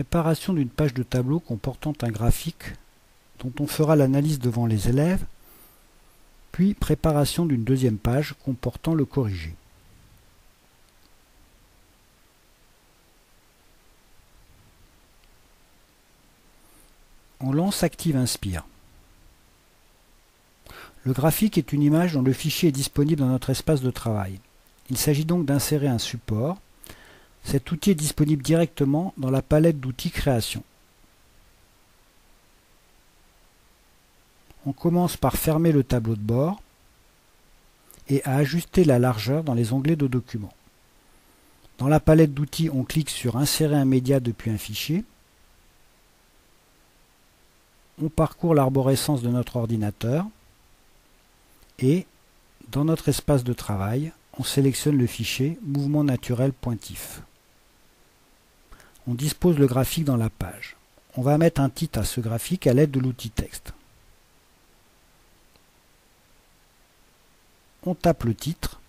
Préparation d'une page de tableau comportant un graphique dont on fera l'analyse devant les élèves, puis préparation d'une deuxième page comportant le corrigé. On lance Active Inspire. Le graphique est une image dont le fichier est disponible dans notre espace de travail. Il s'agit donc d'insérer un support. Cet outil est disponible directement dans la palette d'outils Création. On commence par fermer le tableau de bord et à ajuster la largeur dans les onglets de documents. Dans la palette d'outils, on clique sur Insérer un média depuis un fichier. On parcourt l'arborescence de notre ordinateur et dans notre espace de travail, on sélectionne le fichier mouvement naturel pointif. On dispose le graphique dans la page. On va mettre un titre à ce graphique à l'aide de l'outil texte. On tape le titre.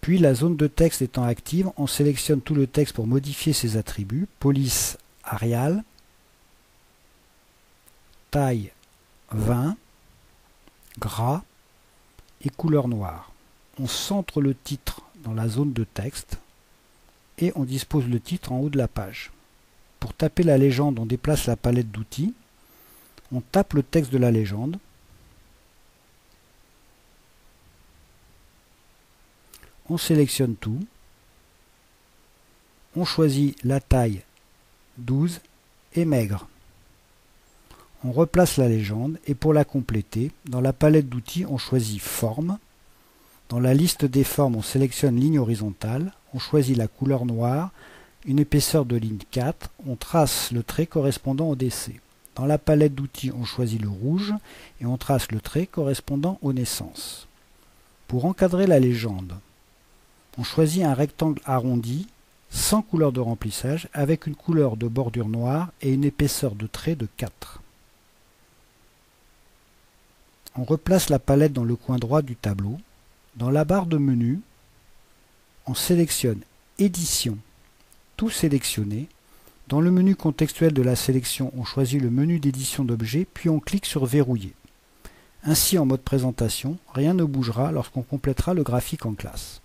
Puis la zone de texte étant active, on sélectionne tout le texte pour modifier ses attributs. Police Arial, taille 20, gras et couleur noire. On centre le titre dans la zone de texte et on dispose le titre en haut de la page. Pour taper la légende, on déplace la palette d'outils, on tape le texte de la légende, on sélectionne tout, on choisit la taille 12 et maigre. On replace la légende et pour la compléter, dans la palette d'outils, on choisit Forme. Dans la liste des formes, on sélectionne ligne horizontale, on choisit la couleur noire, une épaisseur de ligne 4, on trace le trait correspondant au décès. Dans la palette d'outils, on choisit le rouge et on trace le trait correspondant aux naissances. Pour encadrer la légende, on choisit un rectangle arrondi sans couleur de remplissage avec une couleur de bordure noire et une épaisseur de trait de 4. On replace la palette dans le coin droit du tableau. Dans la barre de menu, on sélectionne Édition, tout sélectionné. Dans le menu contextuel de la sélection, on choisit le menu d'édition d'objets, puis on clique sur Verrouiller. Ainsi, en mode présentation, rien ne bougera lorsqu'on complétera le graphique en classe.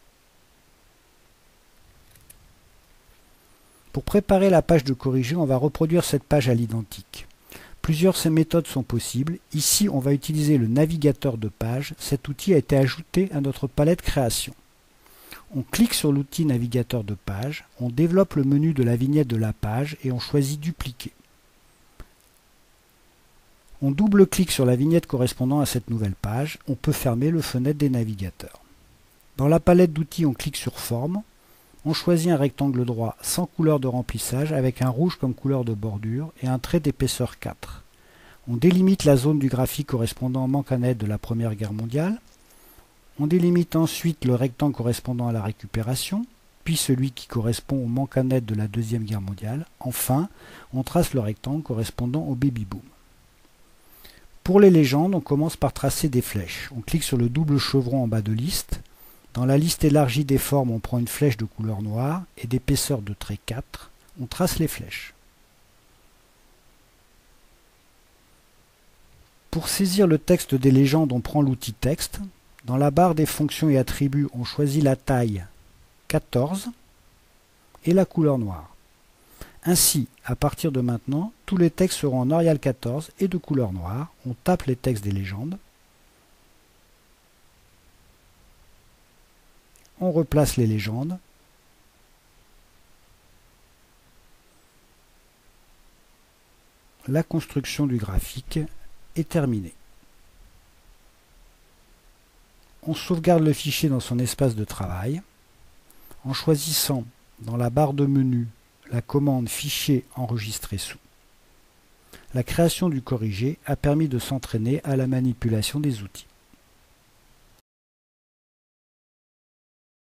Pour préparer la page de corriger, on va reproduire cette page à l'identique. Plusieurs ces méthodes sont possibles. Ici, on va utiliser le navigateur de page. Cet outil a été ajouté à notre palette création. On clique sur l'outil navigateur de page, on développe le menu de la vignette de la page et on choisit dupliquer. On double-clique sur la vignette correspondant à cette nouvelle page, on peut fermer le fenêtre des navigateurs. Dans la palette d'outils, on clique sur Forme, on choisit un rectangle droit sans couleur de remplissage avec un rouge comme couleur de bordure et un trait d'épaisseur 4. On délimite la zone du graphique correspondant au mancanette de la Première Guerre mondiale. On délimite ensuite le rectangle correspondant à la récupération, puis celui qui correspond au mancanette de la Deuxième Guerre mondiale. Enfin, on trace le rectangle correspondant au baby-boom. Pour les légendes, on commence par tracer des flèches. On clique sur le double chevron en bas de liste. Dans la liste élargie des formes, on prend une flèche de couleur noire et d'épaisseur de trait 4. On trace les flèches. Pour saisir le texte des légendes, on prend l'outil texte. Dans la barre des fonctions et attributs, on choisit la taille 14 et la couleur noire. Ainsi, à partir de maintenant, tous les textes seront en Arial 14 et de couleur noire. On tape les textes des légendes. On replace les légendes. La construction du graphique est terminée. On sauvegarde le fichier dans son espace de travail en choisissant dans la barre de menu la commande Fichier enregistré sous. La création du corrigé a permis de s'entraîner à la manipulation des outils.